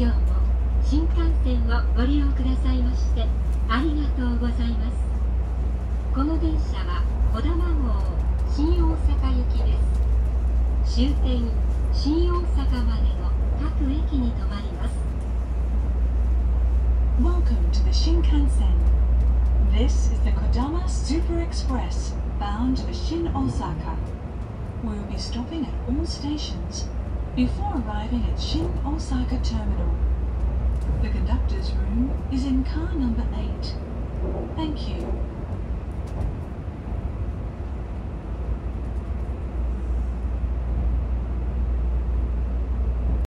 今日も新幹線をご利用くださいましてありがとうございますこの電車は小玉号新大阪行きです終点新大阪までの各駅に停まります Welcome to the Shinkansen. This is the Kodama Super Express bound for Shin Osaka. We will be stopping at all stations before arriving at Shin Osaka Terminal.